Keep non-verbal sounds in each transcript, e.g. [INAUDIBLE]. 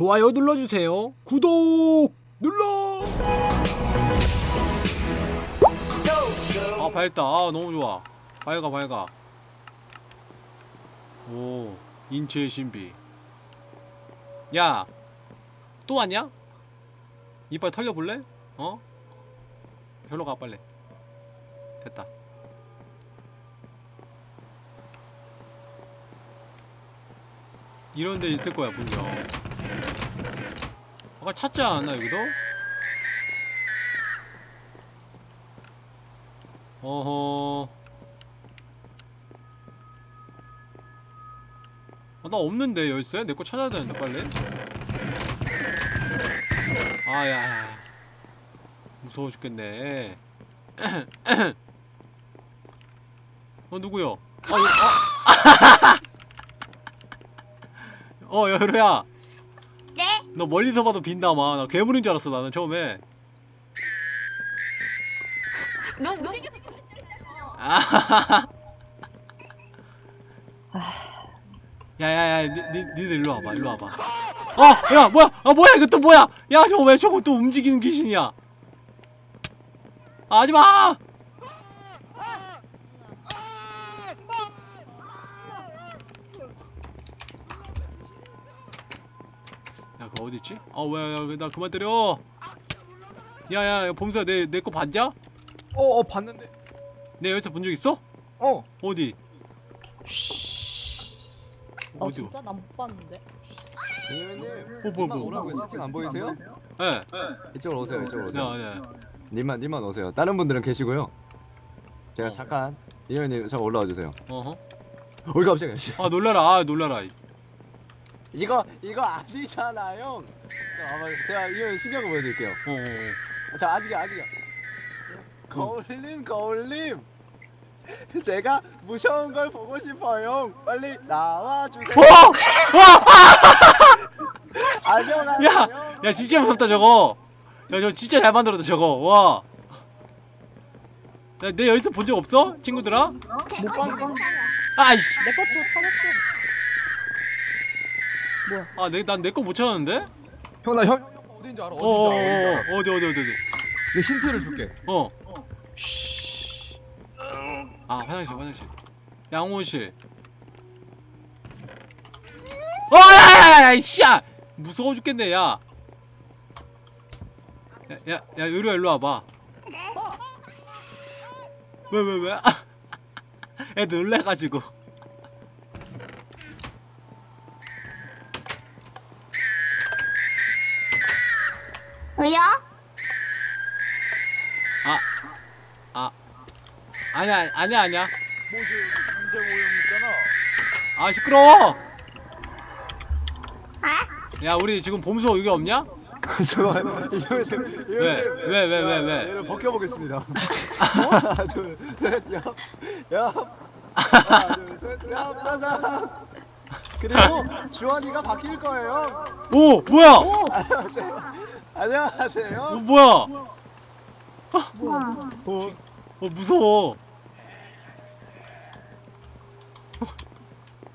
좋아요 눌러주세요. 구독 눌러. 아 밝다. 아 너무 좋아. 밝아 밝아. 오 인체의 신비. 야, 또 왔냐? 이빨 털려볼래? 어? 별로 가 빨리. 됐다. 이런 데 있을 거야 분명. 아까 찾지 않았나 여기도? 어허. 아, 나 없는데 열쇠? 내 거 찾아야 되는데 빨리. 아야. 무서워 죽겠네. [CLEARS THROAT] 어 누구요? 아, 여, 어. [LAUGHS] 어 여루야. 네? 너 멀리서 봐도 빈다마. 나 괴물인 줄 알았어 나는 처음에. 너 아. 야야야, 니들 일로 와봐, 일로 와봐. 어, 야, 뭐야? 아, 뭐야? 이거 또 뭐야? 야, 저거 왜 저거 또 움직이는 귀신이야? 아, 하지 마! 야, 그거 어디 있지? 아, 왜, 야, 나 그만 때려. 야, 야, 야 봄수야, 내, 내 거 봤냐? 어, 어 봤는데. 내 여기서 본 적 있어? 어. 어디? 아 어디? 진짜 난 못 봤는데. 님은 어, 뭐야, 뭐야? 오라고요. 채팅 안 보이세요? 예. 이쪽으로 오세요. 이쪽으로 오세요. 야, 야. 님만 님만 오세요. 다른 분들은 계시고요. 제가 어. 잠깐 이현님 잠깐 올라와 주세요. 어허. 어이 깜짝이야. 씨. 아 놀라라 아 놀라라 이거 이거 아니잖아요. 자, 아마 제가 이현 신경 보여드릴게요. 어, 어, 자 아직이야 아직이야. 거울님 거울님. 제가 무서운 걸 보고 싶어요. 빨리 나와 주세요. 어! 안녕하세요. 야! 야 진짜 무섭다 저거 야 저거 진짜 잘 만들었다 저거 와 야, 내 여기서 본 적 없어? 친구들아? 못 봤는데. 아이씨 내 것도 찾았어. 아, 내, 난 내 거 못 찾았는데? 형 나 형, 형, 형 어딘지 알아. 어어어 어딘지 알아. 어딘지 알아. 어디 어디 어디 어디 내 힌트를 줄게. 어 아, 화장실 화장실 양호실 어, 야야야 야 이 씨야 무서워 죽겠네 야 야, 야, 야, 요리야 일로 와봐. 왜, 왜, 왜? [LAUGHS] 애 놀래가지고. 왜요? 아, 아, 아니야, 아니야, 아니야. 뭐지? 문제 모형 있잖아. 아, 시끄러워! 아? 야, 우리 지금 봄소 여기 없냐? 잠깐만 이현님 왜? 왜, 왜, 왜, 왜? 얘를 벗겨보겠습니다. [LAUGHS] 하나 하나 둘셋옆 짜잔. 그리고 주원이가 바뀔 거예요. 오, 뭐야? 어, 안녕하세요. 뭐야? 어. 어, 무서워.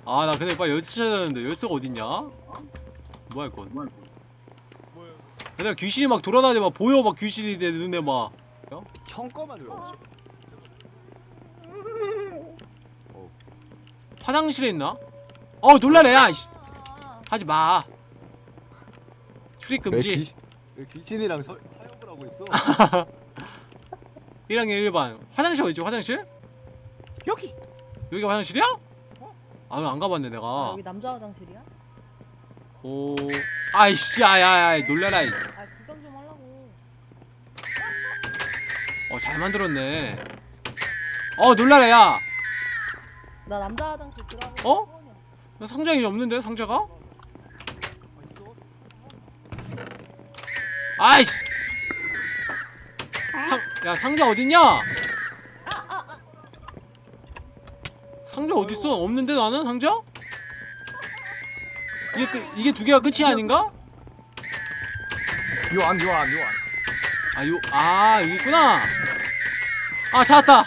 아, 나 근데 빨리 열쇠 찾아야 되는데, 열쇠가 어딨냐? 뭐야, 이건? 얘들아, 귀신이 막 돌아다니, 막 보여, 막 귀신이 내 눈에 막. 형 거만 왜 없죠? 화장실에 있나? 어, 놀라네, 야! 이씨. 하지 마. 출입 금지. 귀, 귀신이랑 서, 사역을 하고 있어? [LAUGHS] 1학년 1반. 화장실 어디지, 화장실? 여기. 여기가 화장실이야? 아, 여기 안 가봤네, 아, 내가. 여기 남자 화장실이야? 오. 아이씨, 야, 야, 야, 놀라라. 이. 아 구경 좀 하려고. 어, 잘 만들었네. 어, 놀라라, 야. 나 남자 화장실 들어가고. 어? 야, 상자에 없는데, 상자가? 아이씨. 상, 야, 상자 어딨냐? 상자 어딨어? 없는데, 나는 상자? 이게, 끝- 이게 두 개가 끝이 아닌가? 요안 요안 요안. 아, 요, 아, 여기 있구나. 아, 찾았다.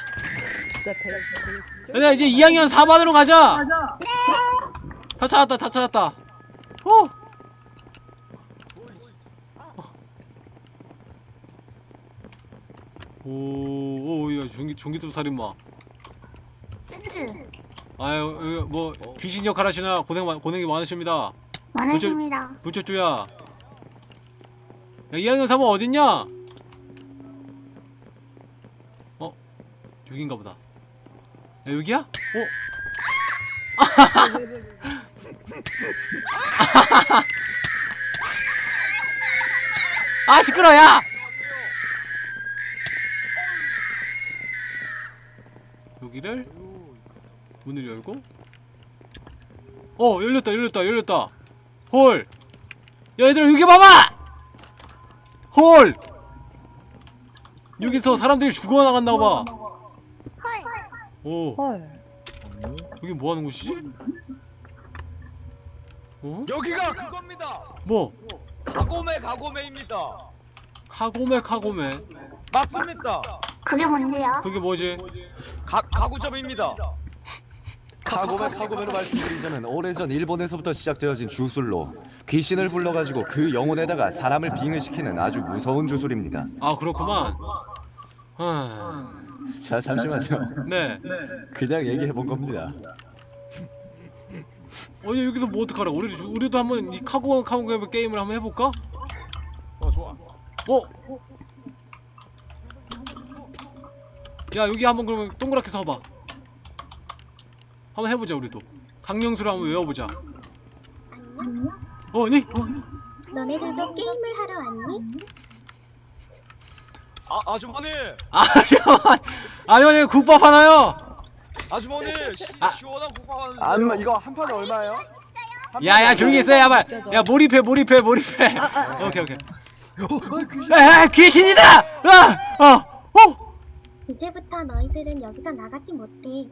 얘들아, 이제 2학년 4반으로 가자. 다 찾았다, 다 찾았다. 어. 오오야 전기 전기톱 살인마. 쯔쯔. 아유 어, 뭐 귀신 역할 하시나 고생 많- 고생이 많으십니다. 많으십니다. 부처쭈야. 야 2학년 3번 어딨냐? 어 여긴가 보다. 야 여기야? 어? [LAUGHS] 아 시끄러 야 여기를 문을 열고 어 열렸다 열렸다 열렸다 홀 야 얘들아 여기 봐봐 홀 여기서 사람들이 죽어나갔나봐 헐. 오 헐. 여기 뭐하는 곳이지? 어? 여기가 그겁니다. 뭐? 가고메 가고메입니다. 카고메 카고메 맞습니다. 그게 뭔데요? 그게 뭐지? 가 가구점입니다. 카고메 카고메로 말씀드리자면 오래전 일본에서부터 시작되어진 주술로 귀신을 불러가지고 그 영혼에다가 사람을 빙을 시키는 아주 무서운 주술입니다. 아 그렇구만 하... 자 잠시만요. 네 그냥 얘기해 본 겁니다. 어디 여기서 뭐 어떡하라고 우리, 우리도 한번 이 카고 카고메 게임을 한번 해볼까? 어 좋아. 어? 야 여기 한번 그러면 동그랗게 서봐. 한번 해보자 우리도. 강령수를 한번 외워보자. 어 아니? 너네들도 게임을 하러 왔니? 아 아주머니! 아 잠깐만. 아니 아니 국밥 하나요? 아주머니 시, 시원한 국밥 하는. 안마 이거 한 판에 얼마예요? 야야 조용히 있어. 야야 야 몰입해 몰입해 몰입해. 오케이 오케이. 야, 야 귀신이다! 아어어헐 이제부터 너희들은 여기서 나가지 못해.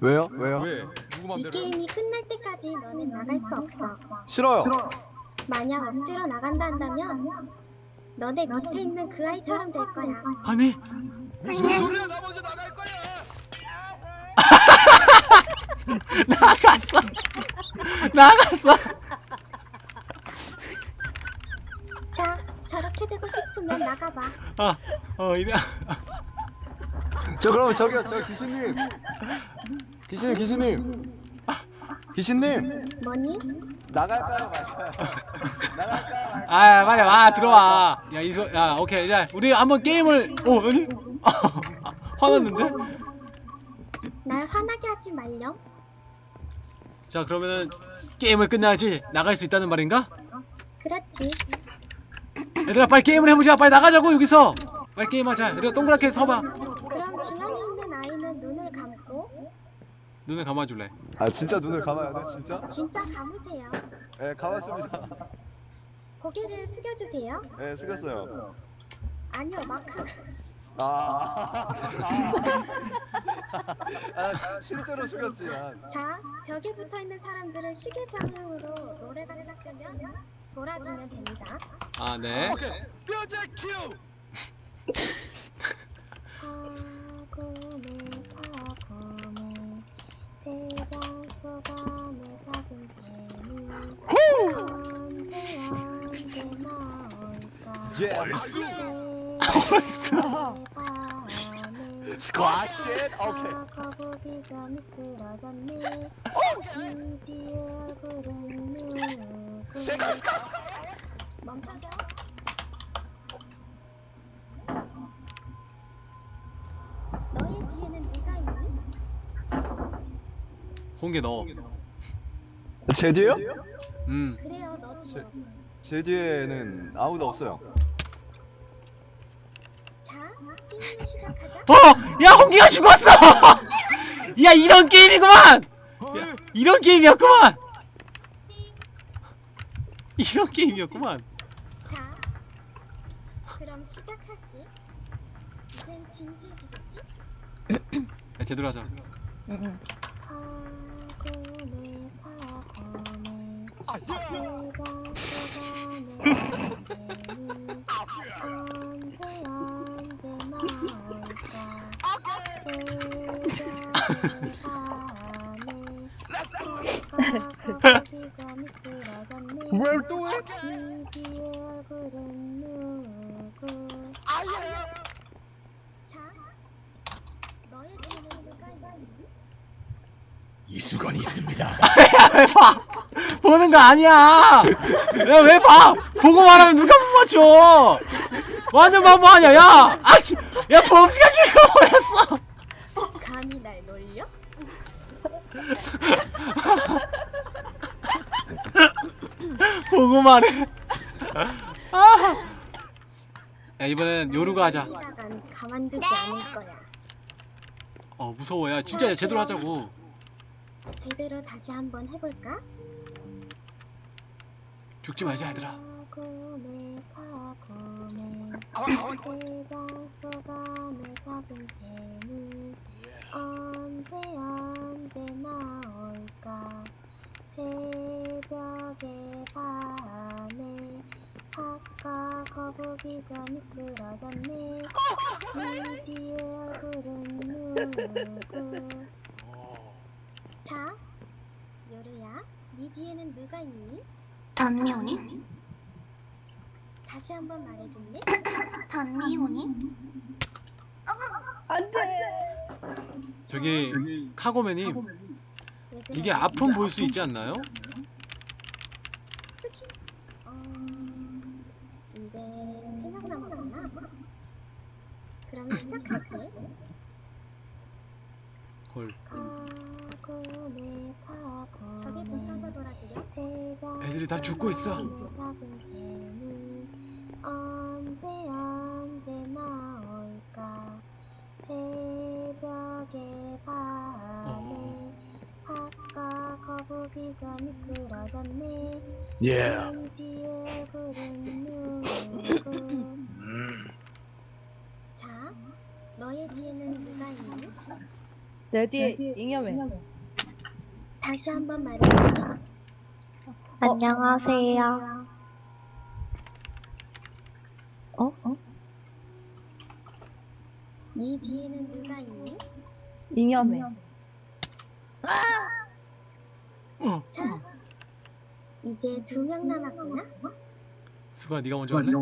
왜요? 왜요? 왜? 누구 이 맘대로? 게임이 끝날 때까지 너는 나갈 수 없어. 싫어요. 만약 억지로 나간다 한다면 너네 밑에 있는 그 아이처럼 될 거야. 아니 무슨 소리야? 나 먼저 나갈 거야. [LAUGHS] 나갔어 나갔어 자, 저렇게 되고 싶으면 나가봐. 아 어 이래 저 그럼 저기요 저 귀신님. 귀신님 귀신님. 귀신님 뭐니? 나갈까요 말까요? 나갈까요? 아 빨리 와 들어와 야 이소 야 오케이 이제 우리 한번 게임을 어 아니 [LAUGHS] 화났는데 날 화나게 하지 말렴. 자 그러면은 게임을 끝나야지 나갈 수 있다는 말인가 그렇지. 얘들아 빨리 게임을 해보자 빨리 나가자고 여기서 빨리 게임하자 얘들아 동그랗게 서봐 그럼 중앙에 있는 아이는 눈을 감고 눈을 감아줄래 아 진짜 눈을 감아야 돼 진짜? 진짜 감으세요. 네 감았습니다. 고개를 숙여주세요. 네 숙였어요. 아니요, 마크. 아, 아, [LAUGHS] 아, 아 실제로 숙였지. 아. 자, 벽에 붙어 있는 사람들은 시계 방향으로 노래가 시작되면 돌아주면 됩니다. 아 네 오케이. 뼈제 큐. 벌써 스쿼시 오케이. 멈춰줘 너의 뒤에는 누가 있니? 홍게 넣어 제 뒤에요? 음 그래요 너 뒤에 제 뒤에는 아무도 없어요. 자 게임을 시작하자 어! 야 홍기가 죽었어! 야 이런 게임이구만! 어이, 이런 게임이었구만! 이런 게임이었구만 자 그럼 시작할게 이젠 진지해지겠지? 야 제대로 하자 응, 아, 야. 뭘 또 해? 이수건이 있습니다. [LAUGHS] 보는 거 아니야. 야 왜 봐? 보고 말하면 누가 못 맞춰? 완전 바보 아니야. 야, 아씨, 야 범수가 죽어버렸어. 감히 날 놀려? 보고 말해. 아. 야 이번엔 요루가 하자. 가만두지 않을 거야. 어 무서워. 야 진짜 제대로 하자고. 제대로 다시 한번 해볼까? 죽지 말자 얘들아. 아, 아, 언제 언제나 올까 새벽의 밤에 아까 거북이가 미끄러졌네 네 뒤에 얼굴은 누구 자 요루야 네 뒤에는 누가 있니? 단미호님? 다시 한 번 말해줄래? [LAUGHS] 단미호님? 안돼. 저기 카고맨님 이게 아픔 볼수 있지 않나요? 애들이 다 죽고 있어. 작은 샘이 언제 언제나 올까 새벽의 밤에 어. 아까 거북이가 미끄러졌네 예. 내 뒤에 구름 누구 음. 자 너의 뒤에는 누가 있니? 내 뒤에 잉여맨. 다시 한번 말해줄게 안녕하세요. 어? 어? 네 뒤에는 누가 있니? 잉여맨. 어. 자 이제 두 명 남았구나 수가 네가 먼저 할래?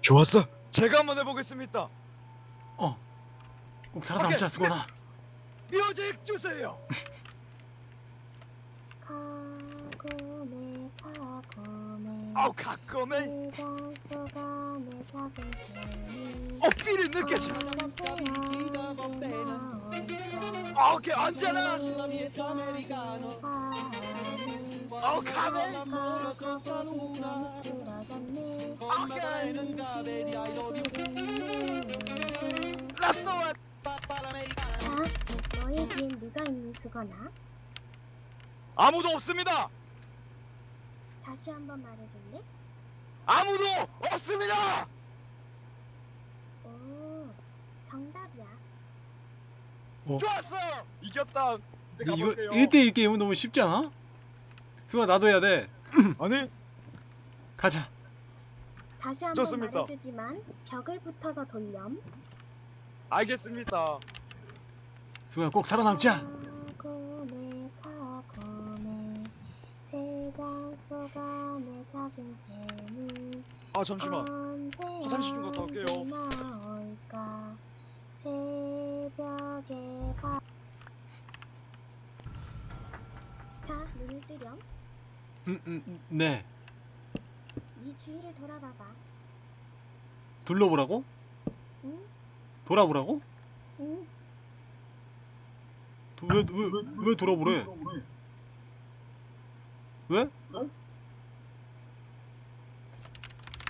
좋았어. 제가 한번 해보겠습니다. 꼭 살아남자 수건아. 뮤직 주세요. [LAUGHS] 가고메 가고메 아우 가끔은 어 삐리 느껴져. 아 오케이 언제나. 아우 가면. Last one. 자, 너의 뒤엔 누가 있니 수거나? 아무도 없습니다. 다시 한번 말해줄래? 아무도 없습니다. 오, 정답이야. 좋았어. 이겼다. 이제 근데 이거 가볼게요. 1대1 게임은 너무 쉽지 않아? 수가 나도 해야 돼. [CLEARS THROAT] 아니 가자. 다시 한번 좋습니다. 말해주지만 벽을 붙어서 돌렴. 알겠습니다. 수가 꼭 살아남자. 가고메 가고메 세장 속안에 작은 샘이 아 잠시만. 언제 화장실 좀 갔다 올게요. 언제나 올까 새벽의 밤. 자, 눈을 뜨렴. 음, 음, 음, 네. 네 주위를 돌아봐봐. 둘러보라고? 응? 돌아보라고? 응? 도- 왜, 왜, 왜 돌아보래? 왜?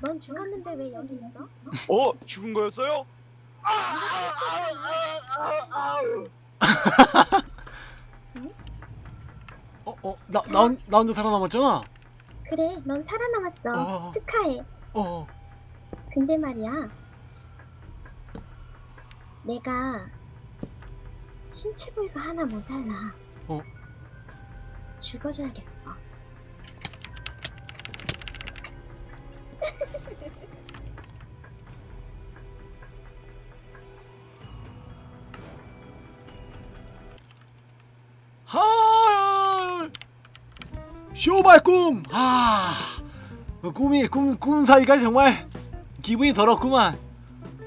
넌 죽었는데 왜 여기 있어? 어 죽은 거였어요? 아, 아, 아, 아, 아. 어, 어, 나, 나, 혼- 나 혼자 살아남았잖아? 그래, 넌 살아남았어. 어. 축하해. 어, 근데 말이야. 내가 신체 부위가 하나 모자라. 어. 죽어줘야겠어. [LAUGHS] 쇼발 꿈! 아, 그 꿈이, 꿈, 꾼 사이가 정말 기분이 더럽구만.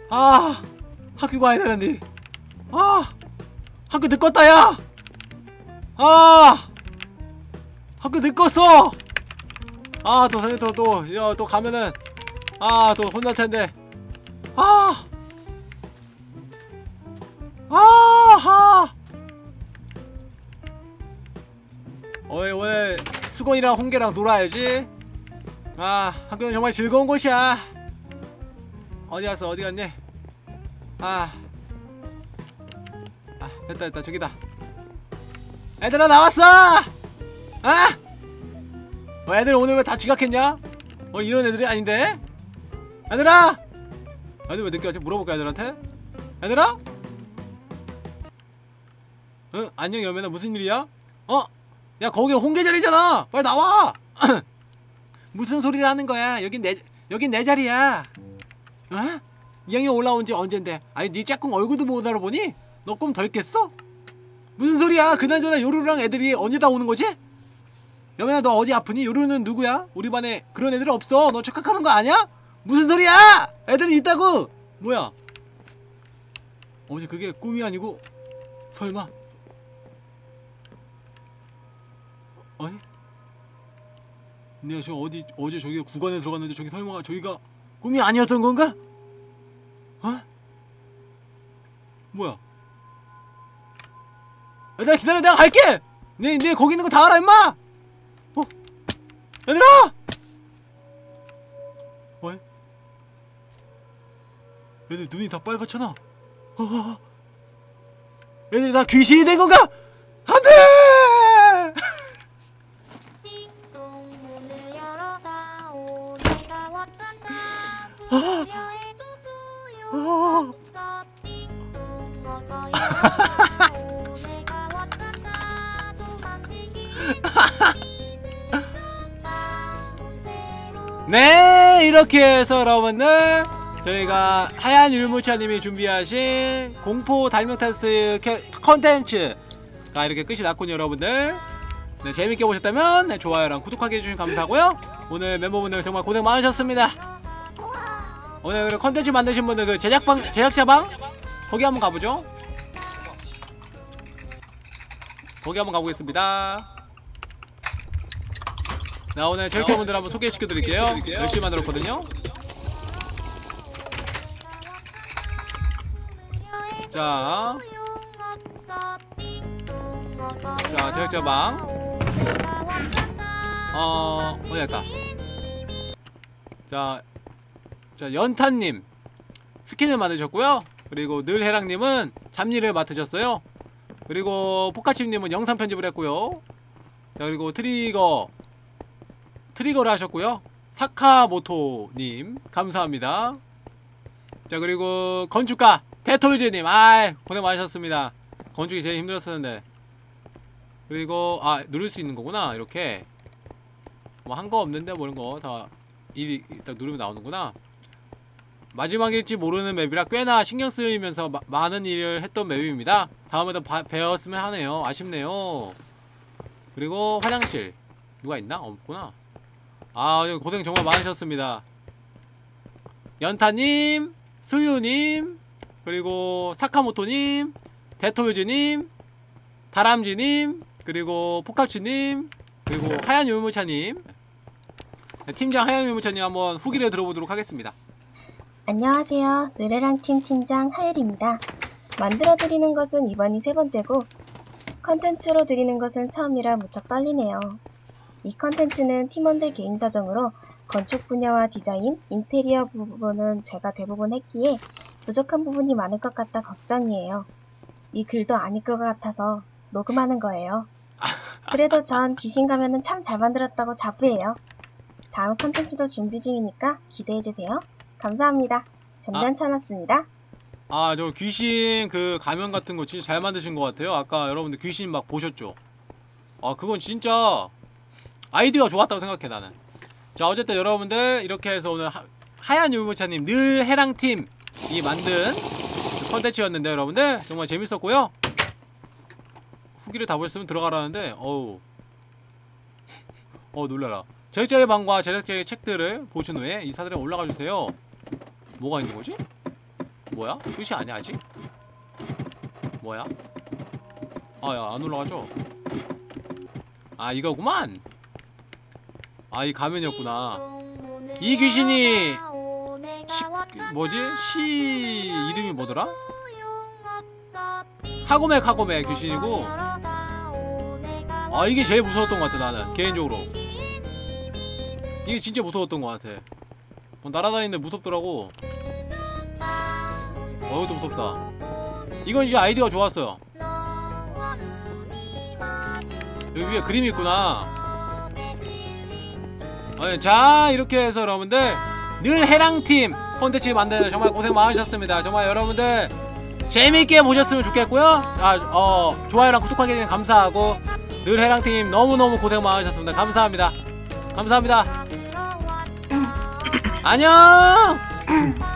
아, 학교 가야 되는데. 아, 학교 늦었다, 야! 아 학교 늦었어 아또 선생님 또또또 가면은 아 또 혼날 텐데 아 아하 오늘 오늘 수건이랑 홍게랑 놀아야지. 아 학교는 정말 즐거운 곳이야. 어디 갔어? 어디 갔니? 아, 아 됐다 됐다. 저기다. 애들아 나왔어! 아! 어, 애들 오늘 왜 다 지각했냐? 어 이런 애들이 아닌데? 애들아! 애들 왜 늦게 왔지? 물어볼까 애들한테? 얘들아? 응? 안녕 여매나. 무슨 일이야? 어? 야 거기 홍게 자리잖아 빨리 나와 [CLEARS THROAT] 무슨 소리를 하는 거야 여긴 내 여긴 내 자리야 어? 2학년 올라온 지 언젠데 아니 네 짝꿍 얼굴도 못 알아보니? 너 꿈 덜 깼어? 무슨 소리야 그나저나 요루루랑 애들이 언제 다 오는 거지? 여매나 너 어디 아프니? 요루루는 누구야? 우리 반에 그런 애들 없어 너 착각하는 거 아니야? 무슨 소리야 애들이 있다고 뭐야 어제 그게 꿈이 아니고 설마 어이? 내가 저 어디 어제 저기 구간에 들어갔는데 저기 설마 저기가 꿈이 아니었던 건가? 어? 뭐야? 얘들아 기다려 내가 갈게! 내, 내 거기 있는 거 다 알아 임마! 어? 얘들아! 어이? 얘들 눈이 다 빨갛잖아 어, 어, 어. 얘들이 다 귀신이 된 건가? 네 이렇게 해서 여러분들 저희가 하얀 율무차님이 준비하신 공포 담력 테스트 캐- 컨텐츠가 이렇게 끝이 났군요 여러분들. 네, 재밌게 보셨다면 네, 좋아요랑 구독하기 해주시면 감사하고요. 오늘 멤버분들 정말 고생 많으셨습니다. 오늘 그 컨텐츠 만드신 분들 그 제작방 제작자방? 거기 한번 가보죠. 거기 한번 가보겠습니다 나 오늘 제작자분들 한번 소개시켜 드릴게요 열심히 만들었거든요 자, 자, 제작자방. 어, 어디 갔다. 자, 자 연탄님 스킨을 만드셨고요. 그리고 늘해랑님은 잡일을 맡으셨어요. 그리고 포카칩님은 영상 편집을 했고요. 자, 그리고 트리거 트리거를 하셨고요. 사카모토님 감사합니다. 자 그리고 건축가 대토유제님 아 고생 많으셨습니다. 건축이 제일 힘들었었는데 그리고 아 누를 수 있는 거구나 이렇게 뭐 한 거 없는데 뭐 이런 거다 일이 딱 누르면 나오는구나 마지막일지 모르는 맵이라 꽤나 신경 쓰이면서 마- 많은 일을 했던 맵입니다 다음에도 바- 배웠으면 하네요 아쉽네요 그리고 화장실 누가 있나? 없구나 아 고생 정말 많으셨습니다 연타님 수유님 그리고 사카모토님 데토유즈님 다람쥐님 그리고 포카치님 그리고 하얀 유무차님 네, 팀장 하얀 유무차님 한번 후기를 들어보도록 하겠습니다 안녕하세요. 느레랑 팀 팀장 하율입니다. 만들어드리는 것은 이번이 세 번째고 컨텐츠로 드리는 것은 처음이라 무척 떨리네요. 이 컨텐츠는 팀원들 개인 사정으로 건축 분야와 디자인, 인테리어 부분은 제가 대부분 했기에 부족한 부분이 많을 것 같다 걱정이에요. 이 글도 아닐 것 같아서 녹음하는 거예요. 그래도 전 귀신 가면은 참 잘 만들었다고 자부해요. 다음 컨텐츠도 준비 중이니까 기대해주세요. 감사합니다. 변변찮았습니다. 아저 귀신 그 가면 같은 거 진짜 잘 만드신 것 같아요 아까 여러분들 귀신 막 보셨죠 아 그건 진짜 아이디어가 좋았다고 생각해 나는 자 어쨌든 여러분들 이렇게 해서 오늘 하, 하얀 유무차님 늘 해랑팀이 만든 그 컨텐츠였는데 여러분들 정말 재밌었고요 후기를 다 보셨으면 들어가라는데 어우 [LAUGHS] 어 놀라라 제작자의 방과 제작자의 책들을 보신 후에 이 사들에 올라가 주세요 뭐가 있는 거지? 뭐야? 끝이 아니야 아직? 뭐야? 아야 안 올라가죠? 아 이거구만 아 이 가면이었구나. 이 귀신이 시, 뭐지? 시 이름이 뭐더라? 카고메 카고메 귀신이고. 아 이게 제일 무서웠던 것 같아 나는 개인적으로. 이게 진짜 무서웠던 것 같아. 어, 날아다니는데 무섭더라고. 어 이것도 무섭다. 이건 진짜 아이디어가 좋았어요. 여기 위에 그림이 있구나 자 이렇게 해서 여러분들 늘 해랑팀 콘텐츠 만드는 정말 고생 많으셨습니다. 정말 여러분들 재미있게 보셨으면 좋겠고요. 아, 어, 좋아요랑 구독하기 감사하고 늘 해랑팀 너무너무 고생 많으셨습니다. 감사합니다. 감사합니다. [CLEARS THROAT] 안녕 [CLEARS THROAT]